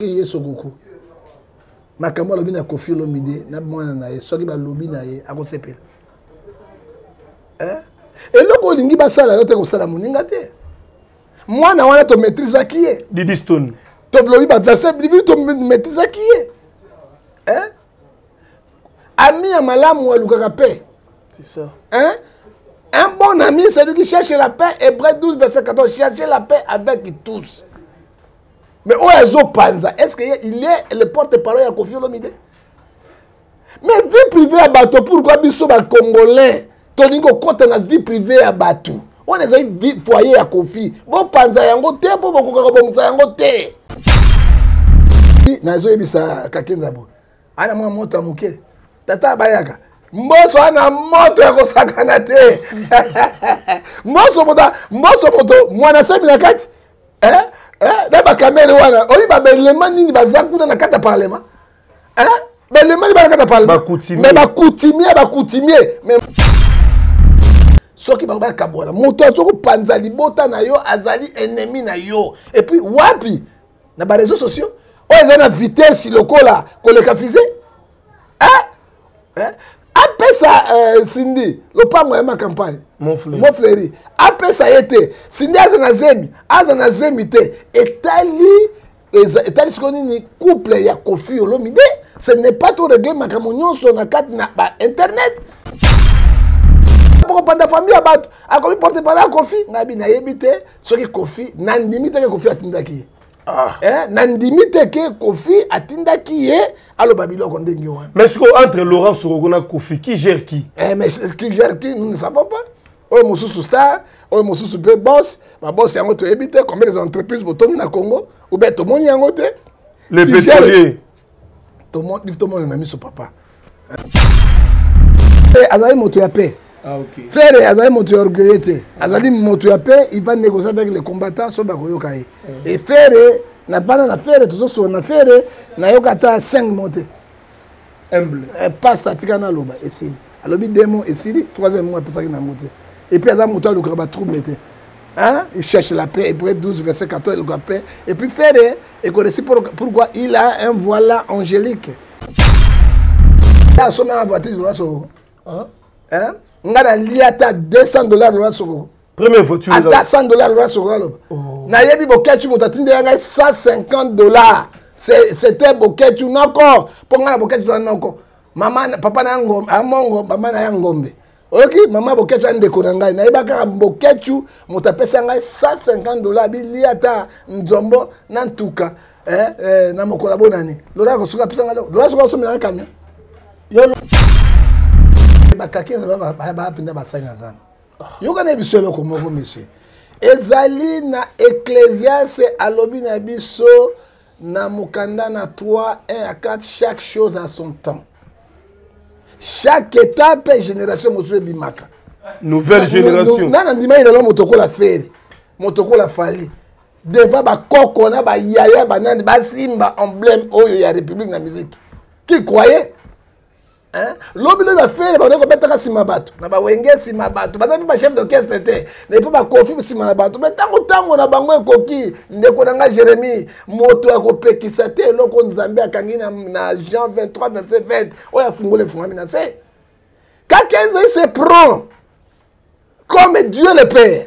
yeso koko makambo alobi na kofi olomide na mwana na ye soki balobi na ye akosepela eh? eloko olingi basala yo te kosala moninga te mwana wana tomaitrisaki ye bibistone toblobi baverse bibi tomaitrisaki ye eh? ami ya malamu alukaka paix hein? un bon ami celui qui cherche la paix hébreu 12 verset 14 cherche la paix avec tous mais oyo azopanza est ce que il est le porte parole ya kofi olomide mais vie privée ya bato pourkoi biso bacongolais tolingi kokɔta na vie privée ya bato wana ezali foyer ya kofi bopanza yango te mpo bokokaka bongisa yango te nazoyebisa kakenza bo ana mwa moto ya moke tata abayaka mboso ana moto ya kosakana te mboso moto mboso moto mwana semi na kati eh, eh, na bakamere wana oyi babelema nini baza kuna na kati ya parlement eh, belema nini baza na kati ya parlement me bakutimie bakutimie soki bango bakabwana moto azo kopanza libota na yo azali ennemi na yo epuis wapi na bareseau sociaux oyo ezali na vitesse lokola koleka fise eh? Eh? apesa eh, sindi lopango ya macampagne mofleri apesa ye te sindi aza na zemi aza na zemi te etali etali sikoyo nini couple ya kofi olomide ce n'est pas to regle makambo nyonso na kati na bainternet pokopanda famille ya bato akomi porte parole ya kofi ngabi nayebi te soki kofi nandimi teke kofi atindaki ye Ah. Eh, nandimi te ke kofi atindaki ye aloba biloko ndenge wana mais siko entre laurent soroko na kofi qui gère qui eh, mais qui gère qui nous ne savons pas oyo mosusu star oyo mosusu mpe bos babos yango toyebi te combien des entreprises botongi na congo oubien tomoni yango te le pétrolier tomona na miso papa eh, azali moto ya paix Ah, okay. ferre azali moto ya orgueille te azali moto ya paix il va négocier avec les combattants soki bakoyoka ye e ferre na bana na ferre tozosola na ferre nayoka ata 5 mo te eh, paste atika naloba esili alobi demo esili troisième mois apesaki na yango te epuis aza moto alukaka batrouble te Hein? Il cherche la paix. Hébreu 12, verset 14, il la paix. Et puis faire, et connaissez pourquoi il a un voilà angélique. Là, son en voiture, là, son. Hein? Hein? On a liata 200 dollars, là, son. Première voiture. Ata 100 dollars, là, son. Oh. Na yebi boketu motatinde yanga 150 dollars. C'était boketu noko. Ponga na boketu na noko. mama papa na ya ngombe amongo mama na ya ngombe oyoki mama boketshu ya ndeko na ngai nayeba kaka boketshu moto apesa ngai 150 dollars bilia ata nzombo na ntuka eh, eh, na mokolo ya bonani lola kosuka apesa ngai lola soki osomela na camion yo bakaki nzambe bapenda basali na nzambe yoka na biso eloko moko monsieur ezali na eklesiase alobi na biso na mokanda na 3 1 à 4 chaque chose à son temps chaque étape génération mosusu ebimaka nouvelle génération nga na ndimaki lelo moto okola fere moto okola fali devant bakoko na bayaya banani basimba emblème oyo ya république na musique qui croyait Hein? lobi lobi bafele bakode kobetaka nsima bato na bawenge nsima bato baza mpe bachef d'orchestre te na epe bakofi nsima na bato me ntango ntango na bango ekoki ndeko na ngai jérémi moto ya kopekisa te eloko nzambe akangi na, na jean 23 verset 20 oyo afungoli efungami na se kakenza il se prend comme dieu le père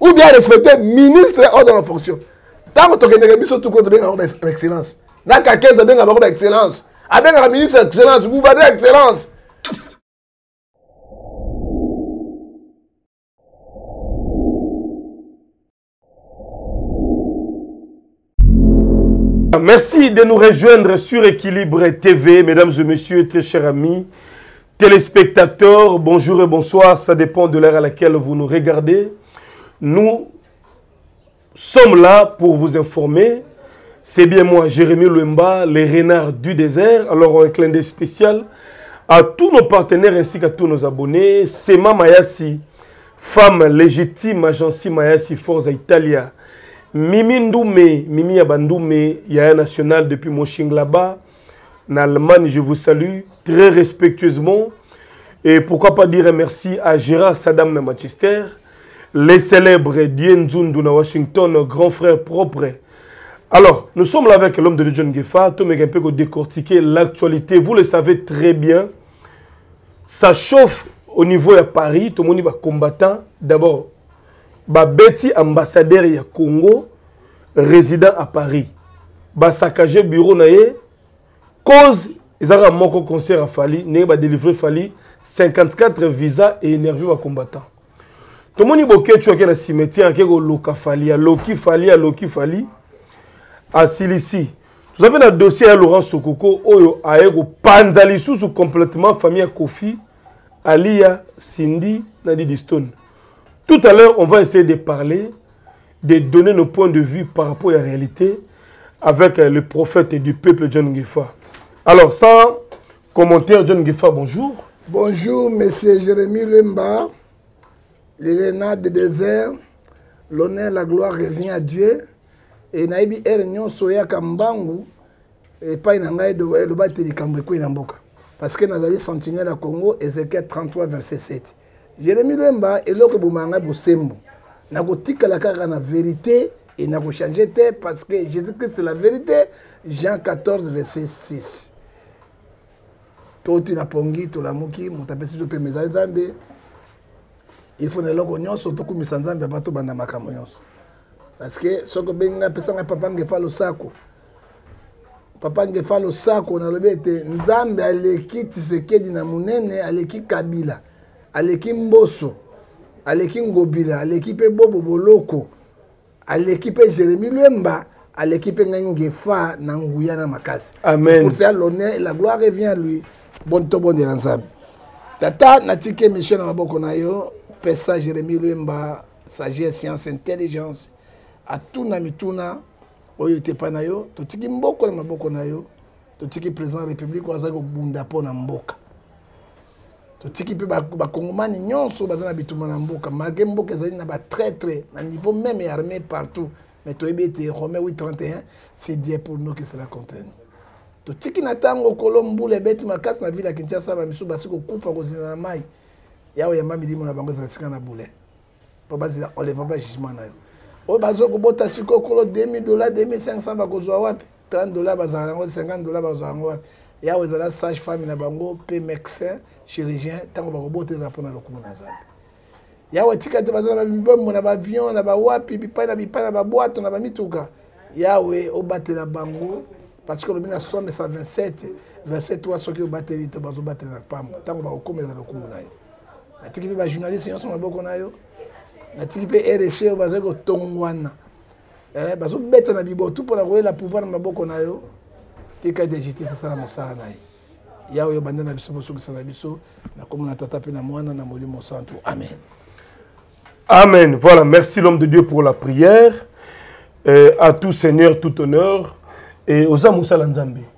ou bien respecter ministre hors de la fonction ntango tokendeke biso tuko tobengaka ba excellence na kakete abengaka bango ba excellence abengaka ministre excellence gouverneur excellence Merci de nous rejoindre sur Équilibre TV, mesdames et messieurs, très chers amis, téléspectateurs, bonjour et bonsoir, ça dépend de l'heure à laquelle vous nous regardez. Nous sommes là pour vous informer, c'est bien moi, Jérémy Louemba, les renards du désert. Alors, un clin d'œil spécial à tous nos partenaires ainsi qu'à tous nos abonnés. Sema Mayasi, femme légitime, agence Mayasi Forza Italia. Mimi Ndoumé, Mimi Abandoume, Yaya National depuis Moshing là-bas. En Allemagne, je vous salue très respectueusement. Et pourquoi pas dire merci à Gérard Saddam de Manchester, les célèbres Dien Zundu Washington, grand frère propre alors, nous sommes là avec l'homme de Dieu, John Gefa, peu décortiquer l'actualité. Vous le savez très bien, ça chauffe au niveau ya paris tomoni bacombattant d'abord babeti ambassadeur ya congo résident à paris basakage bureau na ye cause ezalaka moko concert ya fali ndenge badelivre fali 54 visa e énerve bacombattant tomoni boketshu ake na cimetière ake koloka fali aloki fali aloki fali asilisi Vous avez un dossier à laurent sokoko oyo Aero, Panzali, sous complètement famille à kofi alia cindy Nadine, tout à l'heure on va essayer de parler de donner nos points de vue par rapport à la réalité avec euh, le prophète du peuple John Gifa Alors, sans commentaire, John Gifa, bonjour. Bonjour, Monsieur Jérémy Lemba, les renards des déserts. L'honneur, la gloire revient à Dieu. e nayebi heure nyonso oyaka mbangu epai na ngai eloba ete likambo ekwei na mboka parce que nazali sentinelle ya congo ezekiel 33 verset 7 jeremi lwemba eloko ebomaka ngai bosembo nakotikala kaka na verite e nakochange te parce que jésus christ la verite jean 14 verset 6 toti na pongi tolamuki moto apesi to mpe meza nzambe il faut na eloko nyonso tokumisa nzambe abato banda makambo nyonso parce que soki obengi ngai apesa ngai papa ngefa losako papa ngefa losako nalobi ete nzambe aleki tisekedi na monene aleki kabila aleki mboso aleki ngobila aleki mpe bobo boloko aleki mpe jeremi lwemba aleki mpe ngai ngefa na nguya na makasi pour ça l'honneur la gloire revient à lui bon tobondela nzambe tata natiki émission na maboko na yo pesa jeremi lwemba sagesse science intelligence atuna mituna oyo etepa na yo totiki mboko na maboko na yo totiki président ya république oyo azali kobunda mpo na mboka totiki mpe bakongomani nyonso baza na bituma na mboka malgré mboka ezali na batraitre na niveau même ya armée partout mais toyebi ete romain 831 c'est dieu pour nous qui sera contre nous totiki na ntango kolo mbula ebeti makasi na ville ya kinshasa bamisusu basi kokufa kozina na mai yawe yamba milimo na bango ezala sika na bule mpo bazela oleva ba jugement na yo oyo bazo kobota sikoyo kolo 2000 dollars 2500 bakozwa wapi 30 dollars bazala yango 50 dollars bazwa yango wapi yawe ezala sage femme na bango mpe médecin chirurgien ntango bakobota eza mpo na lokumu na nzambe yawe tika te baza na bamibombo na baavion na bawapi bipai na bipai na babwato na bamituka yawe obatela bango parce que olobi na somme 127 verset 3 soki obateli te bazobatela na pamba ntango bakokomela lokumu na yo natiki mpe bajournaliste nyonso maboko na yo natiki mpe rc oyo bazali kotongwana eh, bazobeta na bibotu mpo na koyela pouvoir na maboko na yo tika de justice asala mosala na ye ya oyo banda na biso bosukisa na biso na kombo na tata mpe na mwana na molimo santu amen amen voilà merci l'homme de dieu pour la prière euh, à tout seigneur tout honneur et oza mosala nzambe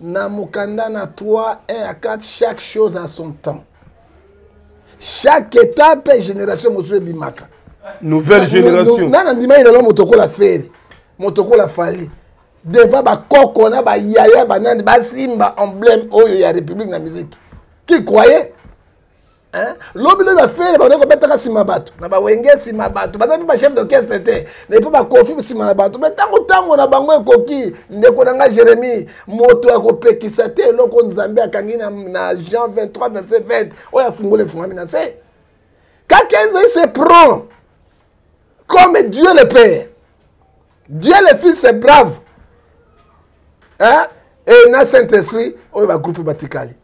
na mokanda na 3 1 à 4 chaque chose à son temps chaque étape génération mosusu ebimaka nouvelle génération nga na ndimaki lelo moto okola fere moto okola fali devant bakoko na bayaya banani basimba emblème oyo ya république na musique qui croyait Hein? lobi lobi bafele bakode kobetaka nsima bato na bawenge nsima bato baza mpe bachef d'orchestre te na epe bakofi nsima na bato me ntango ntango na bango ekoki ndeko na ngai jérémi moto ya kopekisa te eloko nzambe akangi na, na jean 23 verset 20 oyo afungoli efungami na nse kaka ezali se prend comme dieu le père dieu le fils se brave hein? e na saint esprit oyo bagroupe batikali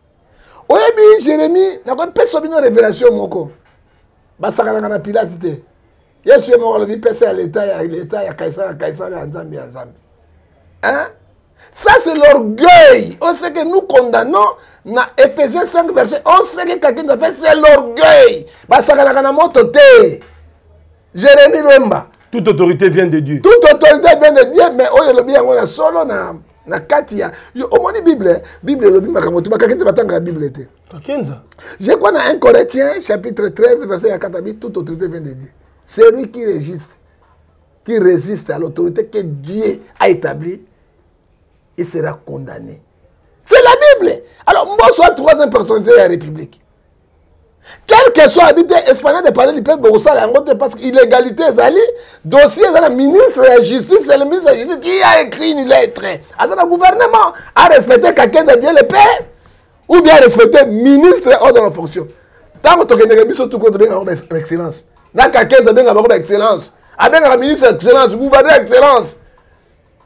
oyebi jérémie nakopesa bino révélation moko basakanaka na pilate te yesu ye moko alobi pesa ya leta ya leta ya kaisara ya kaisara ya nzambe ya nzambe hein? ça c'est l'orgueil on sait que nous condamnons na ephésiens 5 verset on sait que quelqu'un a fait c'est l'orgueil basakanaka na moto te Jérémie Lwemba. Toute autorité vient de Dieu. Toute autorité vient de Dieu, mais oyo elobi yango na solo na na kati ya omoni bible bible elobi makambo te bakaki te batangaka bible te kakenza je crois na 1 corinthien chapitre 13 verset ya 4 abi toute autorité vient de dieu celui qui résiste qui résiste à l'autorité que dieu a établie il sera condamné c'est la bible alors mboso a troisième personnalité ya république quel que soit abi te espana de parler lipe bokosala yango te parce que illégalité ezali dossier eza na ministre ya justice ya le ministre ya justice qui a écrit une lettre aza na gouvernement a respecte kakenda die le père ou bien respecte ministre hors de la fonction ntango tokendeke biso tuko tobenga bango ba excellence na kakenda abenga bango ba excellence abengaka ministre excellence gouverneur excellence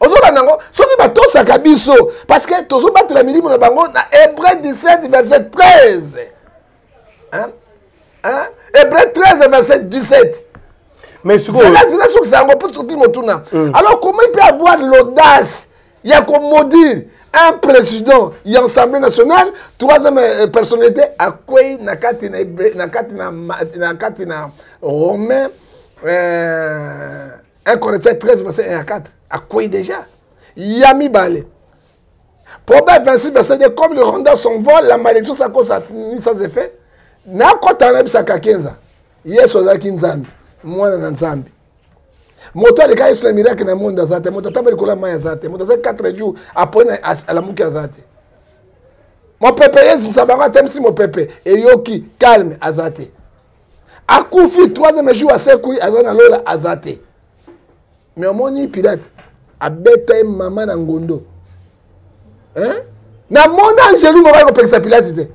ozolanda yango soki batosaka biso parce que tozobatela milimo na bango na hebreu 17 verset 13 hein? Hein? hebreu 13 verset 17 mais sikoyozelazela sokisa yango mpo soki motuna euh. alors comment il peut avoir l'audace ya komaudire un président ya assemblée nationale troisième euh, personnalité akwei na kati na kati na kati na romain euh, 1 Corinthiens 13, verset 1 à 4. À quoi il déjà Yami Balé. Proverbe 26, verset 2. Comme le rondeur son vol, la malédiction sa cause a fini sans effet. Na kota na bisa kakenza. Yesu azaki nzambi. Mwana na nzambi. moto aleka yesu na miracle na monde aza te moto atamboli kola mai aza te moto azali 4 jours aponi alamuki aza te mopepe yezinisa bango atemisi mopepe eyoki calme aza te akufi troisième jour asekwi aza na lola aza te mais omoni pilate abeta ye mama na ngondo namona angelu moko akopekisa pilate te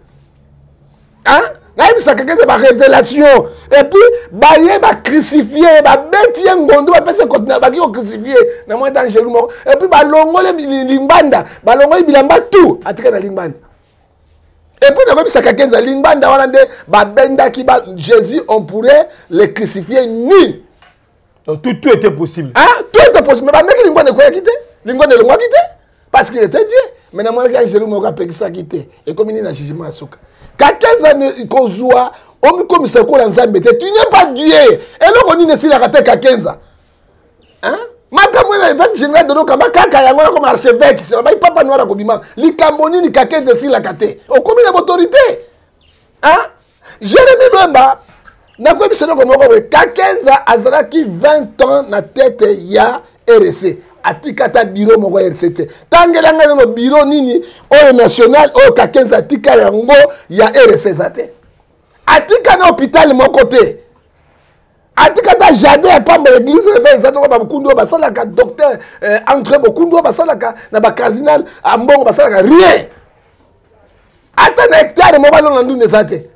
nayebisaka kete barévélation epuis baye bacrucifie babeti ye ngondo bapesi continue baki kocrucifie na mwa ete angelu moko epuis balongoli limbanda balongoli bilamba tout atika na limbanda epuis nabebisaka kenza lingbanda wana nde babendaki ba jésus on pourrait le crucifie nu Donc, tout, tout était possible ah, tout était possible mais bameki lingbanda ekweyaki te lingbanda elongwaki te parce qu'il était dieu mais namonaki angelu moko apekisaki te ekomi nini na jugement ya suka kakenza kozwa omikomisa lokola nzambe te tu n'es pas dieu eloko nini esilaka te kakenza hein? makambo ena evêque général dodo kamba kaka yango na koma archevêque sina bai papa noir akobima likambo nini kakete esilaka te okomi na bautorité hein? jérémi lwemba nakoyebisa eloko moko boye kakenza azalaki 20 ans na tete ya rc atika ata biro moko ya rc te tangela ngai nano biro nini oyo national oyo kakenza atika yango ya rc eza te atika na hôpital moko te atika ata jardin ya pamba ya eglise na eza toko babokundi oyo basalaka docteur eh, entre bokundi oyo basalaka na bacardinal ambongo basalaka rien ata na hectare moko balonga ndunda eza te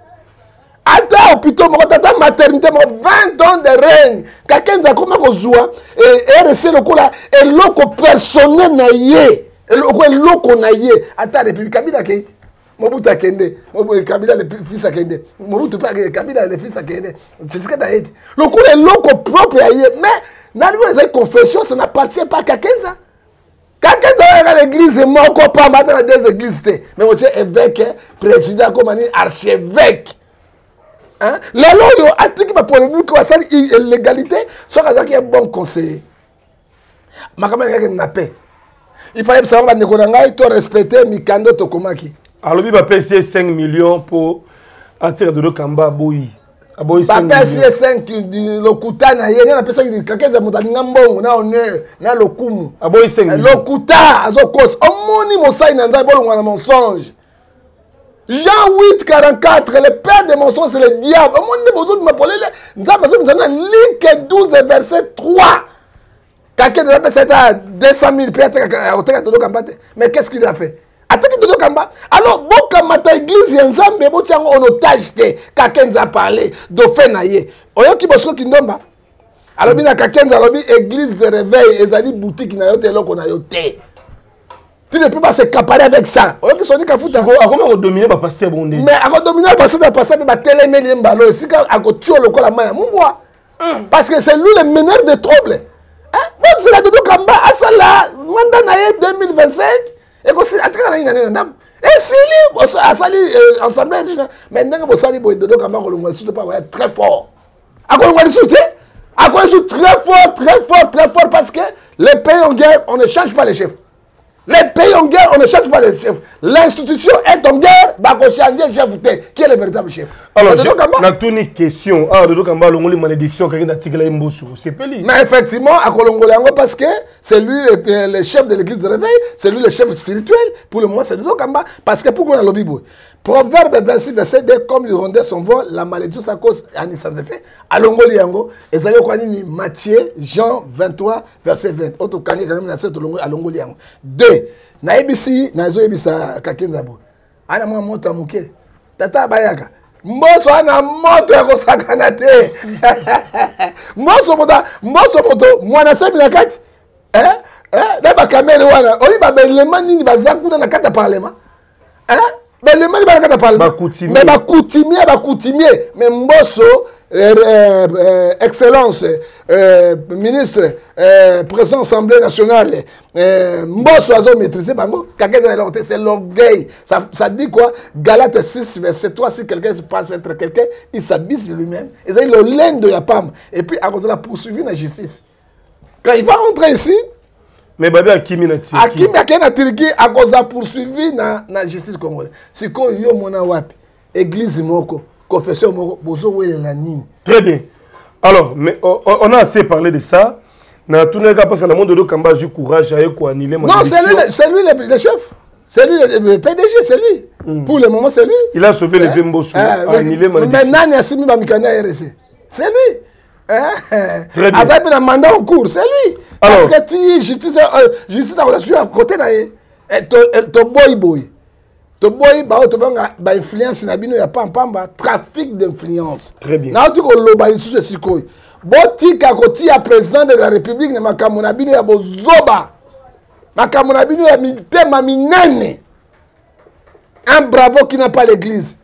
ata hôpitaux moko tata maternité moko 20 ans de règne kakenzi akoma kozwa eh, rc lokola eloko personnel na ye lokola eloko na ye ata république kabila akei mobutu akende kabila le fils akende mobutu mpe kabila le fils akende fisikata ye te lokola eloko propre ya ye mais nani oyo ezali confession ça n'appartient pas kakenza kakenza oyo yaka na église moko pamba ata na deux église te mais otie évêque président akoma nini archevêque lelo oyo atiki bapolémique oyo asali illégalité soki azalaki ya bon conseiller makambo elekaki na paix il fallait bisango bandeko na ngai to respecte mikando tokomaki alobi bapesi ye 5 million mpo atika dodo kamba aboyi bapesi ye 5 lokuta na ye nani apesaki kakeza moto alinga mbongo na honneur na lokumu lokuta azokosa omoni mosali na nzambe bolongwa na mensonge Jean 8, 44, le père de mensonge, c'est le diable. Au monde de Bozo, tu m'as parlé, Nzamba, nous avons Luc 12, verset 3. Quelqu'un de la personne à 200 000 pièces, à Dodo Kamba. Mais qu'est-ce qu'il a fait Attaqué Dodo Kamba. Alors, Boka Mata Église, Nzamba, Bobo Tiango, en otage, quelqu'un nous a parlé, Dauphin Naye. Oyoki Bosco Kindomba. alobi na kakenza alobi église de réveil ezali boutique na yo te eloko na yo te tu ne peux pas se caparer avec ça oyoki soni kafuta akoma kodomine bapaster bongo nde mais akodomine bapaster na paster mpe batelemeli ye mbala oyo esika akotia lokola mai ya mungwa hmm. parce que c'est lui le meneur de trouble bozela dodo kamba asala manda na ye 2025 ekosila atikala na nini na nini na ndambo esili asali ensemble mais ndenge bosali boye dodo kamba kolongwa lisusu mpo akoya très fort akolonga lisusu te akoya lisusu très fort très fort très fort parce que les pays en guerre on ne change pas les chefs les pays en guerre on ne change pas les chefs l'institution est en guerre bakochange chef te qui est le véritable chef alors natuni question awa ah, dodo kamba alongoli malédiction kaki natikela ye mbosu osepeli mais effectivement akolongola yango parce que c'est lui le chef de l'église de réveil c'est lui le chef spirituel pour le moment c'est dodo kamba parce que pourquoi nalobi boye Proverbe 26 verset 2 comme l'hirondelle son vol la malédiction sa cause ani sans effet alongoli yango ezali kwa nini Matthieu Jean 23 verset 20 oto kangi kangi na seto longoli alongoli yango 2 na ebisi na zo ebisa kakenza bo ana mwa moto amuke tata bayaka mboso ana moto ya kosakana te mboso moto mboso moto mwana semi na kati eh eh na bakamere wana oyi babelema nini baza kuna na kati ya parlement hein? balemani balaka na palma mais bacoutumier bacoutumier mais mboso euh, euh, euh, excellence euh, ministre euh, président assemblée nationale euh, mboso azo maîtrise bango kaka eza na eloko te c'est l'orgueil ça, ça dit quoi galate 6 verset 3 si quelqu'un se passe entre quelqu'un il s'abuse de lui-même ezali lolendo ya pamba et puis akozala poursuivi na justice quand il va rentrer ici mais babi akimi na turki akimi akei na turki akoza poursuivi na, na justice congolais sikoyo yo mona wapi église moko confession moko bozowelela nini très bien alors mais on, on a assez parlé de ça na tunelaka parce que na monde odo kamba azwi courage aye koanile non c'est lui, c'est lui le, le chef c'est lui le pdg c'est lui mm. pour le moment c'est lui il a sauvé eh, le vembosu eh, anile mais nani asimbi bamikanda ya rc c'est lui Eh, aza mpe na mandat en cours c'est lui parce que ti justice euh, justice akoza suya kote na ye eh, eh, toboyi boye toboyi baoyo tobanga bainfluence na bino ya pampamba trafic d'influence nauti koloba lisusu esika oyo botika kotia président de la république na makambo na bino ya bozoba makambo na bino ya mitema minene un bravo qui n'a pas l'église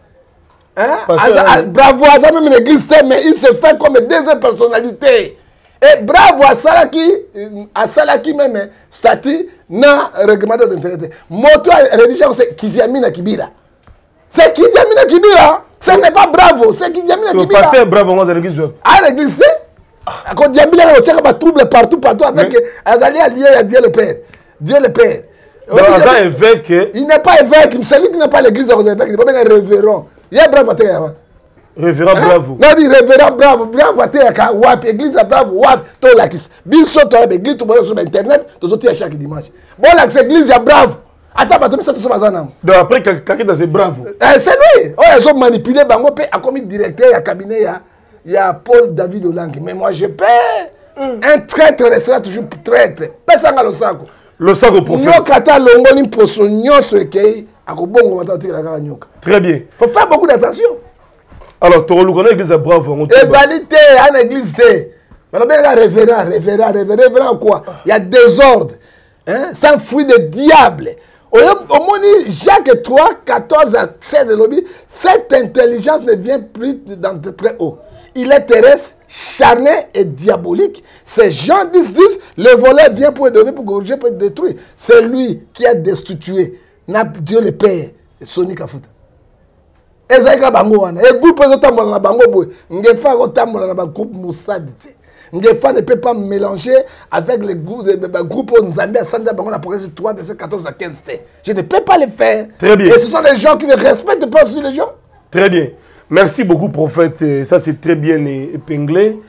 Hein? Aza, bravo aza meme na église te mais il se fait comme deuxième personnalité et bravo asalaki asalaki meme statut na réglementaire d'intérêt te moto ya religion se kiziamina kibila c'est kiziamina kibila ce n'est pas bravo c'est kiziamina kibila pasteur bravo ngo azalaki zwa a l'église te Ako diambila na otiaka ba trouble partout partout avec azali allié ya Dieu le Père. Dieu le Père. Donc aza évêque. Il n'est pas évêque, celui qui n'a pas l'église à évêque, il pas bien révérend. Il y a bravo terre. Hein. Révérend hein? bravo. Non, dit révérend bravo, bravo terre ka wap église à bravo wap to lakis. Biso to la église to sur internet, to zoti à chaque dimanche. Bon l'accès église à bravo. ata bato mpe satoso baza nango donc après kakita se bravo eh, c'est lui oyo oh, azomanipule bango mpe akomi directeur ya cabinet ya ya paul david olangi mais moi je peur mm. un traître restera toujours traître pesanga losako losako nyoka ata alongoli mposo nyonso ekei akobongo mata otikela kaka nyoka très bien faut faire beaucoup d'attention alors tokoluka na église ya bravo yango ezali te ana église te balobelaka révérend révérend révérend révérend quoi ya désordre c'est un hein, fruit de diable Au moins, jacques 3 14 à 16 cette intelligence ne vient plus de très haut il est terrestre charné et diabolique. C'est Jean 10, 10, le volet vient pour donné, pour corriger, pour détruire. C'est lui qui a destitué Dieu le Père, Sonic foutre. ezali ka bango wana e groupe ezotambola na bango boye ngefa akotambola na bagroupe mosadi te ngefa ne peut pas mélanger avec le groupe oyo nzambe asanda bango na progrès 3 verset 14 à 15 te je ne peux pas le faire très bien et ce sont les gens qui ne respectent pas aussi les gens très bien merci beaucoup prophète euh, ça c'est très bien euh, épinglé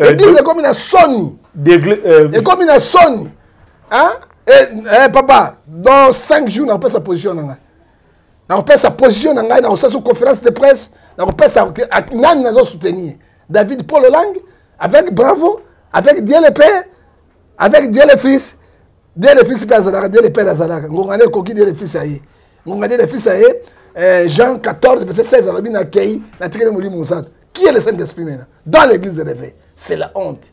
euh, église de... ekomi na soni euh... ekomi na soni hein? eh, eh, papa dans 5 jours nakopesa position na ngai nakopesa position na ngai nakosala su conférence de presse nakopesa nani nazo soutenir david paul olange avec bravo avec dieu le père avec dieu le fils dieu le fils mpe azalaka dieu le père azalaka ngonga nde ekoki dieu le fils aye ngonga dieu le fils aye eh, jean 14 verset 16 alobi nakei natikeli molimo mosantu qui est le saint esprit maintenant dans l'église de l'éveil c'est la honte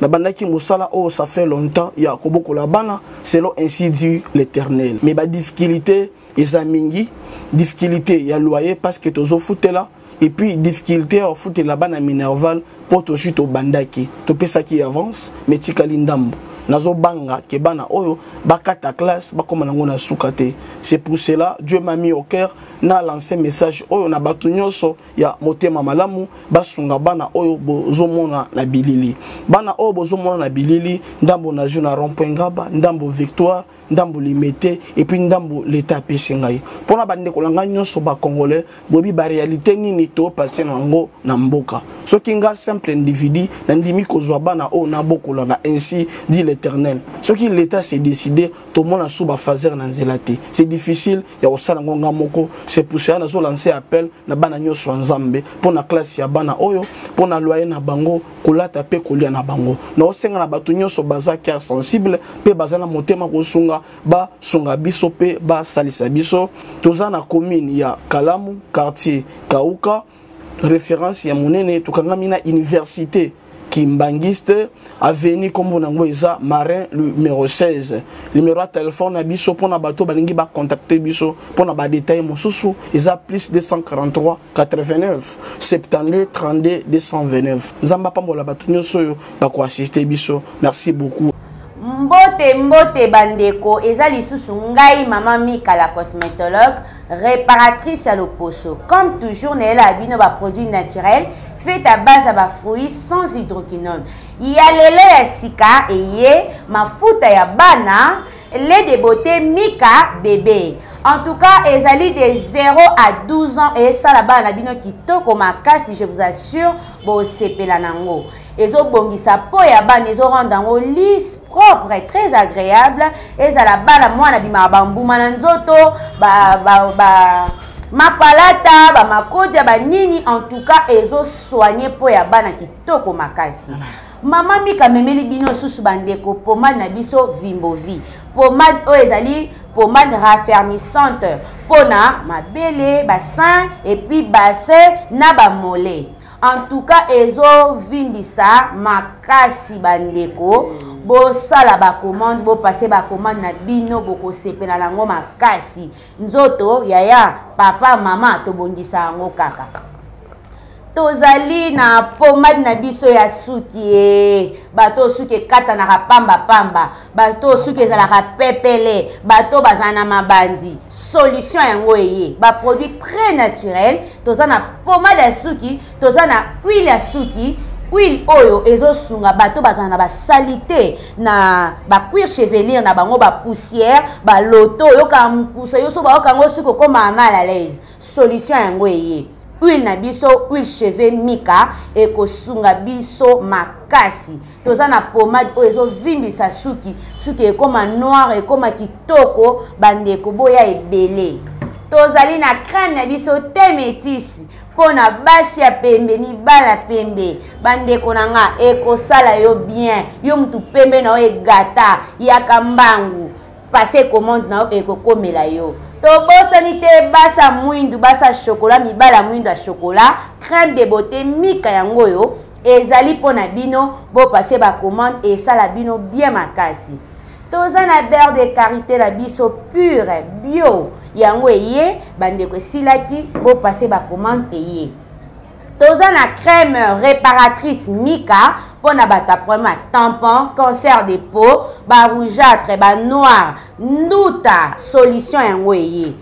nabandaki mosala oyo ça fait longtemps ya kobokola bana selon ainsi dit l'éternel mais badifficulté eza mingi difficulté ya loyer parce que tozofutela et puis difficulté ya ofutela bana minerval mpo tozwi tobandaki topesaki avance mais tikali ndambo nazobanga ke bana oyo bakata classe bakoma nango na suka te c'est pour cela dieu m'a mis au cœur na lance message oyo na bato nyonso ya motema malamu basunga bana oyo bozomona na bilili bana oyo bozomona na bilili ndambo na jeu na rompoint ngaba ndambo victoire ndambo limete epuis ndambo leta apesi ngai mpona bandeko na ngai nyonso bacongolais boyebi barealité nini topase na yango na mboka soki ngai simple individu nandimi kozwa bana oyo nabokola na ainsi dit l'éternel soki leta se décide tomona su bafaser na nzela te c'est difficile ya kosala yango nga moko c'est pour cela nazo lance appel na bana nyonso ya nzambe mpo na klase ya bana oyo mpo na loye na bango kolata mpe kolia na bango naosenga na bato nyonso baza cœur sensible mpe baza na motema kosunga basunga biso mpe basalisa biso toza na commune ya kalamu quartier kauka référence ya monene tokangami na université kimbanguiste aveni nkombo na yango eza marin numero 16 numero ya telefone na biso mpo na bato balingi bacontacte biso mpo na badetail mosusu eza plus 243 89 72 32 229 nzambe apambola bato nyonso oyo bakoassiste biso merci beaucoup Mbote mbote bandeko eza lisusu ngai mama Mika la cosmetologue réparatrice ya loposo comme toujours nayela bino ba produits naturels fait à base ya ba fruits sans hydroquinone ya lelo ya sika eye mafuta ya bana lait de beauté Mika bébé en tout cas ezali de 0 à 12 ans esala bana na bino kitoko makasi je vous assure bosepela nango ezobongisa po ya bana ezorendre yango lise propre très agréable ezala bana mwana bimaka bambuma na nzoto ba, ba, ba mapalata bamakodia banini en tout cas ezosoigne mpo ya bana kitoko makasi mama mika amemeli bino lisusu bandeko pomade na biso vimbovi pomade oyo ezali pomade raffermissante mpo na mabele basin epuis basin na bamole en tout cas ezovimbisa makasi bandeko mm. bosala bacommande bopase bacommande na bino bokosepela na yango makasi nzoto yaya papa mama tobongisa yango kaka tozali na pomade na biso ya suki e bato oyo suki ekatanaka pambapamba bato oyo suki ezalaka pepele bato bazala na mabanzi solution yango eye baproduit très naturel toza na pomade ya suki toza na huile ya suki huile oyo ezosunga bato bazala na basalite na bacuire chevelire na bango bapoussière baloto oyokaka mokusa yo so bayoka yango soki okomaka mal à l'aise solution yango eye huile na biso huile cheveux mika ekosunga biso makasi toza na pomade oyo ezovimbisa suki suki ekoma noir ekoma kitoko bandeko boya ebele tozali na crème na biso te metisi mpo na basi ya pembe mibali ya pembe bandeko na nga ekosala yo bien yo motu pembe na yo egata yaka mbangu passe commande na yo ekokomela yo tobosani te basa mwindu basa shokola mibala mwindu ya shokola crème de beauté mika yango oyo ezali mpo na bino bopase bacommande esala bino bien makasi toza na beurre de karité na biso pure bio yango eye bandeko esilaki bopase bacommande eye toza na crème réparatrice mika mpo na bato ya problème ya tampon cancer de peau barougeâtre banoir nduta solution yango eye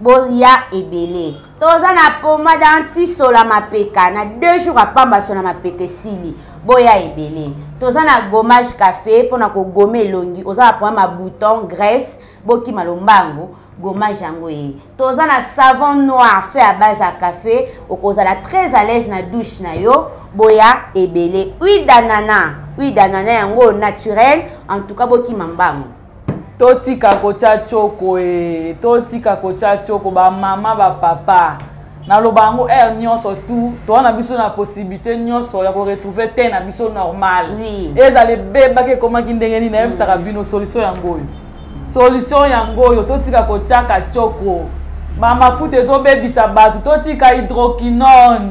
bolia ebele toza na pomade antisola mapeka na deux jours apamba sola mapeka esili boya ebele toza na gommage café mpona kogoma elongi oza na pomade ma bouton graisse bokima lombango gommage yango ye toza na savon noir fait à base ya café okozala très à l'aise na douche na yo boya ebele huile d'anana huile d'anana yango naturel en tout cas bokima mbango totika kotya tioko e totika kotya tioko bamama bapapa naloba yango aire nyonso tu toa na biso na possibilité nyonso ya koretrouve te na biso normal oui. ezala ebebaki ekomaki ndenge nini nayebisaka bino solution yango oyo solution yango oyo totika kotyaka tioko bamafuta ezobebisa bato totika hydroquinone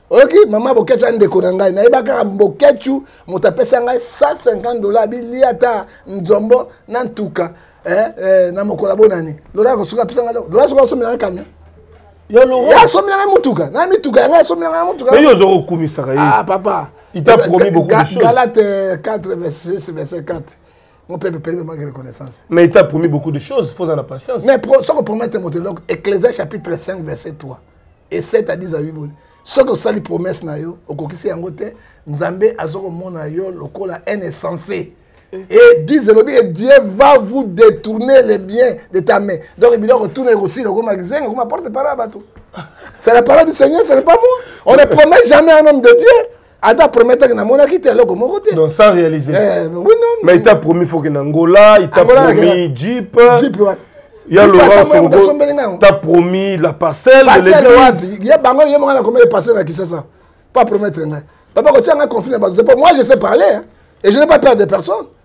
oyoki mama boketshu ya ndeko na ngai nayeba kaka boketshu moto apesa ngai 150 dollars bilia ata nzombo na ntuka eh, eh, na mokolo abonani lola kosuka apesa ngai lola soki asomela ngai camion asomela ngai motuka na mituka ya ngai asomela ngai motuka yo ozo kokumisaka ye ah, papa il t'a promis beaucoup de choses galate 4 verset 6 verset 4 mon peuple périt de manque de connaissance. Mais il t'a promis beaucoup de choses, il faut en la patience. Mais ce qu'on promet, c'est Ecclésias chapitre 5, verset 3. et 7 à 10 à 8 boni soki osali promesse na yo okokisi yango te nzambe azokomona yo lokola un insensé et dise elobi et dieu va vous détourner les biens de ta main donc biloko tuna ekosila okoma kizenga okoma porte parole ya bato c'est la parole du seigneur ce n'est pas moi on ne promet jamais un homme de dieu aza premier tanke namonaki te eloko moko te donc sans réaliser eh, oui, non, mais ita promis foke na ngola ita promis jeep jeep ouais. ya laurent ta promis la parcelle de l'église ya bango ye mongana komele parcelle na kisasa pas promettre ngai papa kotia ngai conflit na bato te po moi je sais parler hein, et je n'ai pas peur de personne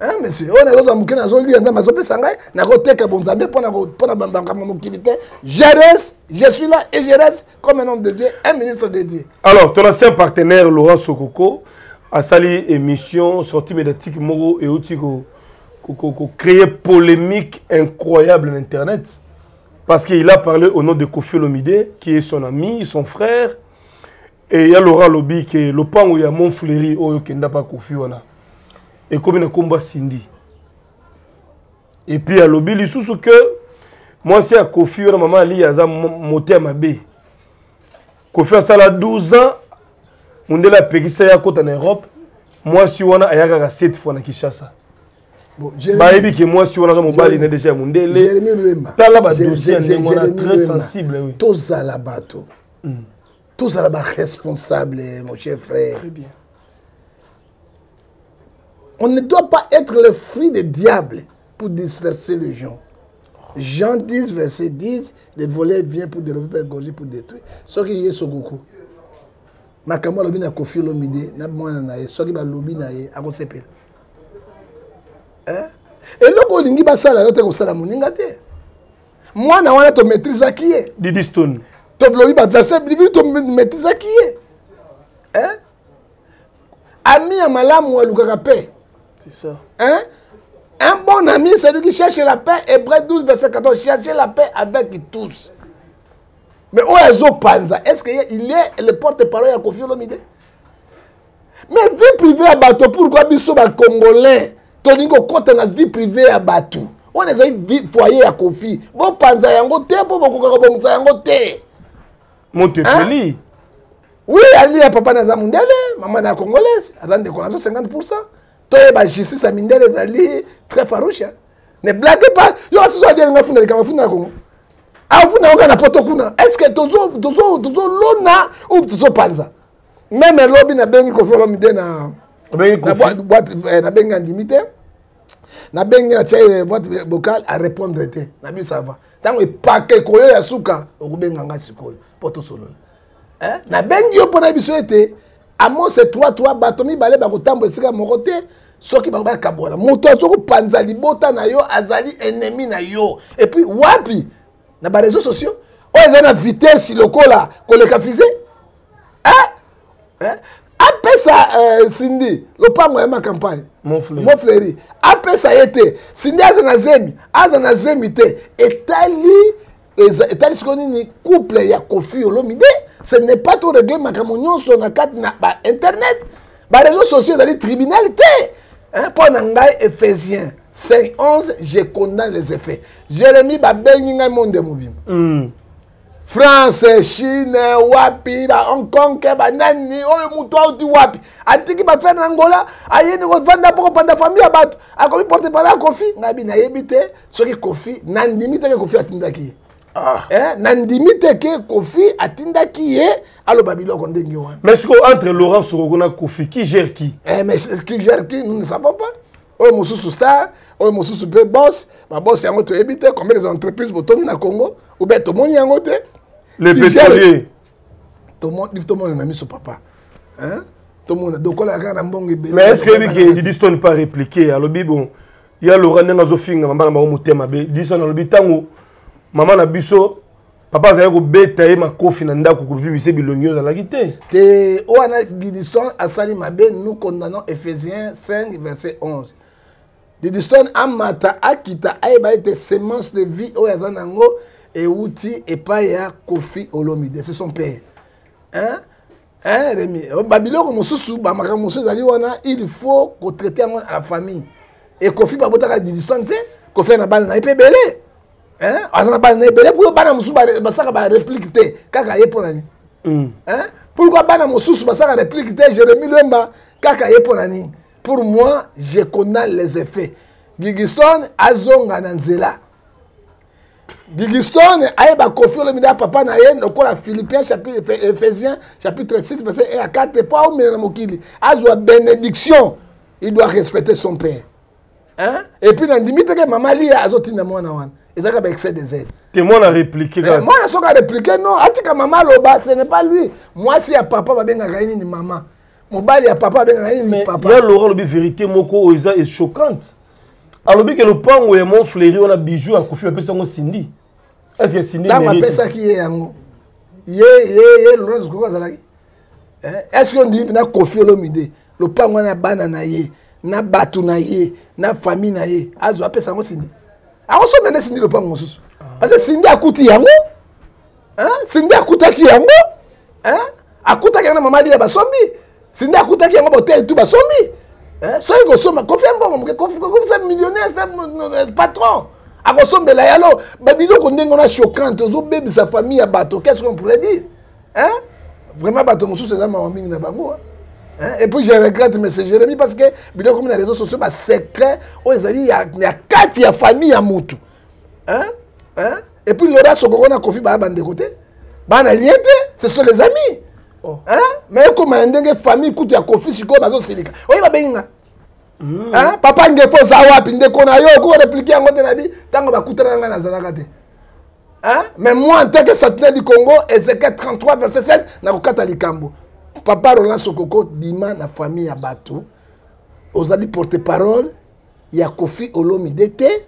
Eh, monsieur oyo nazozwa moke nazolia nzambe azopesa ngai nakoteka bonzambe mpona bambakambo mokili te jeres je suis là et jeres comme un homme de dieu un ministre de dieu alors ton ancien partenaire laurent sokoko asali émission sortie médiatique moko euti kocréer polémique incroyable na internet parce qu'il a parlé au nom de kofi olomide qui est son ami son frère e ya lora alobi ke lopango ya mont fleuri oyo kenda mpa kofi wana ekomi na nkombo ya sindi epuis alobi lisusu ke mwasi ya kofi wana mama aliya aza mote ya mabe kofi asala 12 ans mondele apekisa ye akota na europe mwasi wana aya kaka 7 fois na kinshasa bayebi ke mwasi wana aza mobali na deja ya mondele tala badosie ya ndenge wana très sensible tozala bato mm. tozala ba responsable mon cher frère Très bien. on ne doit pas être le fruit des diables pour disperser les gens Jean 10 verset 10 le volet vient pour développer gorger pour détruire soki ye sokoko makambo alobi na kofi olomide na mwana na ye soki balobi na ye akosepela eh? eloko olingi basala yo te kosala moninga te mwana wana to maîtrisaki ye didistone toblobi baverse bibi to maîtrisaki ye hein? ami ya malamu alukaka paix hein? un bon ami c'est lui qui cherche la paix hébreu 12 verset 14 chercher la paix avec tous mais oyo azopanza est ce que il est le porte parole ya kofi olomide mais vie privée ya bato pourkoi biso bacongolais tolingi kokɔta na vie privée ya bato wana ezali foyer ya kofi bopanza yango te mpo bokokaka bongisa yango te moto epeli oui ali ya papa naza mondele mama na ya congolaise aza ndeko nazo 50 pourcent toyeba justice ya mindele ezali très farouche ne blague pas yo asusu adialinga funda likanga funda na kongo afunda yango kaka na poto kuna est ce que tozolona ou tozopanza meme lobi nabengi kofi olomide na boite eh, nabengi andimi te nabengi na tie boite bocal arépondre te na biso ava ntango epaka ekoyo ya suka okobenga ngai sikoyo mpo tosolola eh, nabengi yo mpo na biso ete amose 33 bato mibale bakotambola esika moko te soki bango bakabwana moto azo kopanza libota na yo azali ennemi na yo epuis wapi na ba réseaux sociaux oyo eza na vitesse lokola koleka fize eh? eh? apesa eh, sindi lopango ya macampagne mofleri apesa ye te sindi aza na zemi aza na zemi te etali etali sikoyo nini couple ya kofi olomide ce n'est pas to réglé makambo nyonso na kati na bainternet bareseau sociaux ezali tribunal te mpo na ngai ephésien 5 11 je condamne les effets jérémie babengi ngai monde mobimba mm. france chine wapi ba hong kong ke banani oyo moto auti wapi atiki bafere na angola ayeni kovanda mpo kopanda famille ya bato akomi porte pale ya kofi ngai bi nayebi te soki kofi nandimi teke kofi atindaki ye ah. eh, nandimi teke kofi atindaki ye aloba biloko ndenge wana mais sikoyo entre laurent soroko na kofi qui gère qui eh, mais qui gère qui nous ne savons pas oyo mosusu star oyo mosusu mpe bos babos yango toyebi te combien des entreprises botongi na congo oubien tomoni yango te le pétrolier tomona na miso papa hein? tomona dokola kaka na mbongo ebele mais est ce que yebi ke didiston pas répliqué alobi bon ya lora ndenge azofinga mama na bango motema be didiston alobi ntango mama na biso papa azali kobeta ye makofi na ndako kovivise bilongi oyo ozalaki te te oyo wana didison asali mabe nous condamnons ephésiens 5 verset 11 didison amata akita ayeba ete semence de vie oyo aza na yango euti epai ya kofi olomide ce son père hein? Hein, Rémi, oh, babiloko mosusu bamakambo mosusu ezali wana il faut kotraite yango na la famille ekofi babotaka didison te kofia na bana na ye mpe ebele hein aza na bana na ebele pourquoi bana mosusu basaka ba réplique te kaka ye mpo na nini hmm. hein pourquoi bana mosusu basaka réplique te jérémi lwemba kaka ye mpo na nini pour moi je connais les effets gigistone azonga na nzela gigistone ayeba kofi olomide ya papa na ye lokola philippien ephésien chapitre 6 verset 1 à 4 mpo aumela na mokili azwa bénédiction il doit respecter son père Hein? Et puis na ndimi te ke mama lia azotinda mwana wana ezalaka ba excès de zèle te mwana areplike kaka mwana soki areplike non atika mama aloba ce n'est pas lui mwasi ya papa babengaka ye nini mama mobali ya papa abengaka ye nini papa ya laura alobi vérité moko oyo eza echoquante alobi ke lopango ya mon fleuri wana bijou akufi bapesa yango sindi est ce que sindi ntango apesaki ye yango ye ye ye laurence koko azalaki eh, est ce que ondimi mpena kofi olomide lopango wana ya bana na ye na bato na ye na famille na ye azwa apesa yango sindi akosomba nde sindi lopango mosusu ah. parce que sindi akuti yango sindi akutaki yango akutaki yango na mama liya basombi sindi akutaki yango bahotel tu basombi soki kosomba kofi ya mbongo moke kofisa millionnaire patron akosombela ye alo babiloko ndenge wana choquante ozobebisa famille ya bato qu'est ce qu'on pourrait dire hein? vraiment bato mosusu eza mawa mingi na bango hein? Hein? Et puis je regrette M. Jérémy parce que bino comme les réseaux sociaux ba secret oyo oh, ezali ya, ya kati ya famille ya mutu. Hein? Hein? Et puis Laura Sokoko na Kofi ba bande côté. Ba na lien te, ce sont les amis. Oh. Hein? Mais comme un ndenge famille kutu ya Kofi sikoyo bazo silika. Oyo ba benga. Mm. Hein? Papa ngefo za wapi ndeko na yo ko repliquer yango te na bi tango ba kutana nga na zalaka te. Hein? Mais moi, en tant que sentinelle du Congo, Ezekiel 33, verset 7, nakokata likambo. Papa Roland Sokoko, bima na famille ya bato. Ozali porte-parole ya Kofi Olomide te.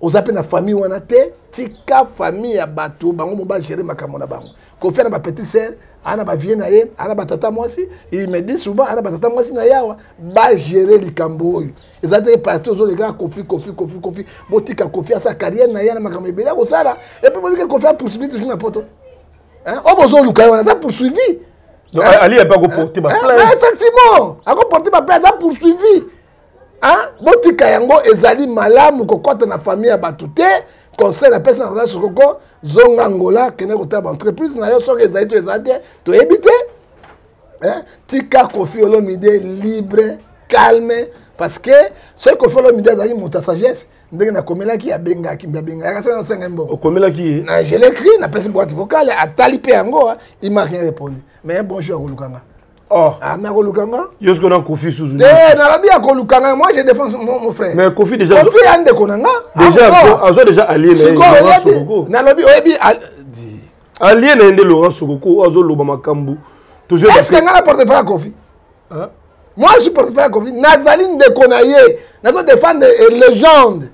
Oza pe na famille wana te. Tika famille ya bato, bango mo ba gérer makambo na bango. Kofi na ba petite sœur, ana ba vieux na ye, ana ba tata mwasi, il me dit souvent ana ba tata mwasi na yawa, ba gérer likambo oyo. eza te parti ozoleka kofi kofi kofi kofi botika kofi asala carrière na ye na makambo ebele akosala epuis bobike kofi apoursuivi toujours na poto oyo bozoluka ye wana aza poursuivi ali yape akoporte effectivement akoporte baplainte aza poursuivi botika yango ezali malamu kokɔta na famille ya bato te conseil napesi na rola sokoko zonga ngola kende kotala baentreprise na yo soki ezali to ezali te toyebi te eh? tika kofi olomide libre calme parce que soki kofi olomide azalaki moto ya sagesse ndenge nakomelaki abengaki mbi abengaki asala nasenga mbo okomelaki ye na je l'écrit napesi boite vocale atali mpe yango ah, il m'a rien répondu mais bonjour akoluka nga Oh. Ah, mais akoluka nga yo soki na kofi susu te nalobi akoluka nga moi je défends mon, mon frère mais kofi déjà kofi ya ndeko na nga déjà ah, azo déjà allié na ye nalobi oyebi alie na ye nde laurent sokoko azoloba makambo eske ngai na portefeuille ya kofi moi je suis portefeuille ya kofi nazali ndeko na ye nazo défendre eh, légende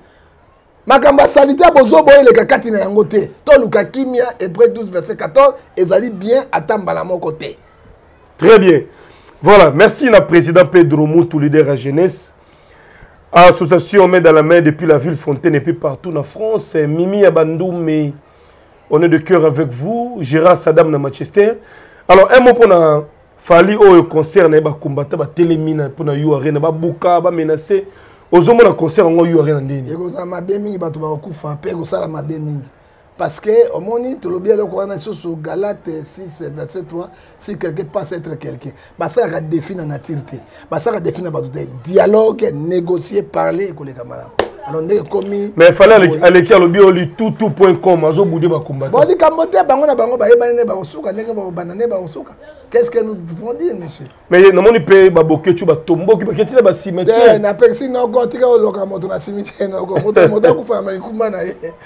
makambo ya salite ya bozobo eleka kati na yango te toluka kimia ebre 12 verset 14 ezali bien ata mbala moko te très bien voilà merci na président pedro mutu leader ya jeunesse association main dans la main depuis la ville fontaine et puis partout na france mimi ya bandume on est de cœur avec vous gérard sadam na manchester alors un mot mpona fali oyo concert na ye bakombata batelemi mpona yo arena babuka bamenace ozomona concert yango yo arena ndeni ekozala mabe mingi bato bakokufa mpe ekosala mabe mingi parce que omoni tolobi eloko wana lisusu galate 6 verset 3 si quelqu'un pense être quelqu'un basalaka défi na nature te basalaka défi na bato te dialogue négocier parler ekoleka malamu alors ndenge ekomi mais fale aleki alobi oyo litutu point com azobude bakombata bo likambo te bango na bango bayebani nde bakosuka ndenge bakobanda nde bakosuka qu'est ce que nous devons dire monsieur mais namoni mpe babokecu batomboki baketi na basimetiere napekisi noko tika oloka moto na simitiere noko moto akufa na maikumba na ye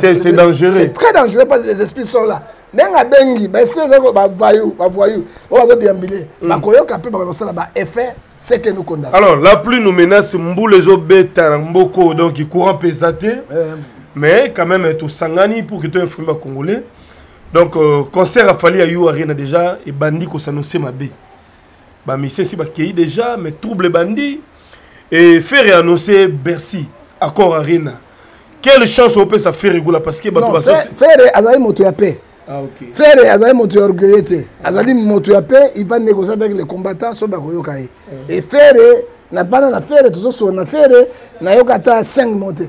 c'est dangereux c'est très dangereux parce que les esprits sont là ndenge abengi baesprit eza bavoyou bavoyou oyo bazodiambile hmm. bakoyoka mpe bakosala baeffet ce que nous condamnons alors la pluie nous menace mbula ezobeta na mboko donc courant mpe eza te euh. mais quand même tosangani pour que toinfrime bacongolais donc euh, concert afali ya yo arena déjà ebandi kosanose mabe ba musiciens si bakei déjà mais trouble bandi et ferre annoncé bercy accord arena quelle chance opesa ferre gola parce que bato ferre azali moto ya paix Ah, okay. ferre azali moto ya orgueille te azali moto ya paix il va négocier avec les combattants so bakoyoka ye et ferre na bana na ferre tozosolo na ferre nayoka ata 5 mote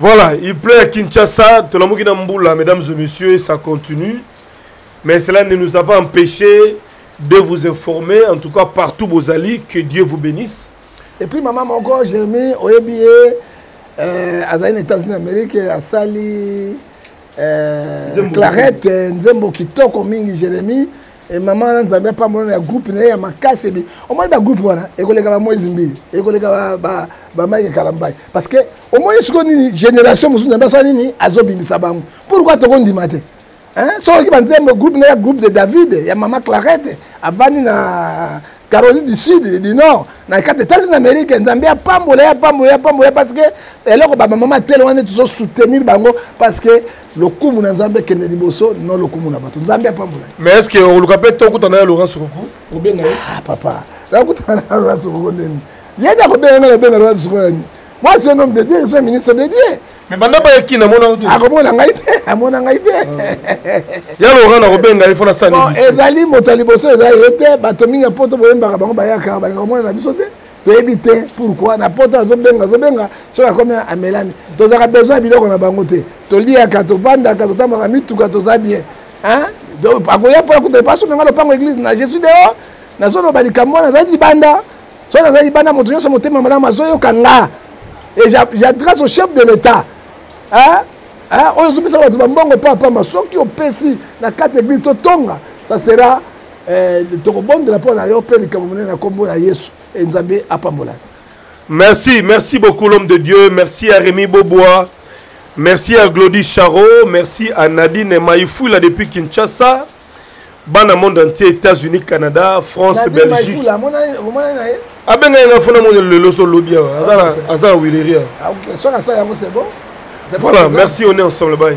Voilà, il pleut à Kinshasa, Tolamuki Namboula, mesdames et messieurs, et ça continue. Mais cela ne nous a pas empêché de vous informer, en tout cas partout Bozali, que Dieu vous bénisse. Et puis maman Moko, Jérémy, Oyebi, euh, azali na états-unis d'amérique asali euh, clarette nzembo kitoko mingi jérémie e mama wana nzambe apambola na ya groupe na ye ya makasi ebi omoni bagroupe wana ekoleka bamoise mbili ekoleka bamaike kalambai parce que omoni sikoyo nini génération mosusu nzambe asala nini azobimisa bango pourkui tokondima te soki banzembo groupe na ya groupe de david ya mama clarete avandi na Caroline du Sud et du Nord, na kati ya États-Unis d'Amérique, Nzambe ya pambola ya pambola ya pambola parce que eloko ba maman tele wana tozo soutenir bango parce que lokumu na Nzambe kende liboso non lokumu na bato Nzambe ya pambola. Mais est-ce que oluka pe to kutana ya Laurent Sokoku? Obenga ye? Ah papa, na kutana na Laurent Sokoku nini? Yenda ko benga na benga Laurent Sokoku nini? Moi je suis un homme de Dieu, je suis un ministre de Dieu. me banda baya kin amona yo te akomona ngai te amona ngai te ya lora nakobenga ye fona sani ezali moto ya liboso eza ye te bato mingi ya poto boyembaka bango bayaka balinga komona na biso te toyebi te pourkui na poto azobenga azobenga soki akomi amelani tozalaka besoin ya biloko na bango te toliaka tovandaka totambaka mituka toza bien akoya mpo akuta epaso na ngai lopango eglise na je suis dehors nazoloba likambo wana azali libanda soki naza libanda moto nyonso motema malamu azoyoka nga e ya grâce au chef de l'état oyo ozopesa bato bambongo mpo apamba soki opesi na kati eglise totonga ça sera eh, tokobondela mpo na yo mpe likambo monene na nkombo na yesu e nzambe apambola merci merci beaucoup l'homme de dieu merci à rémi bobois merci à glodi charo merci à nadine maifuila depuis kinshasa bana monde entier états-unis canada france belgique abenga ye nga fona moni lelo so lobi awa aza na wileria voilà merci on est ensemble bye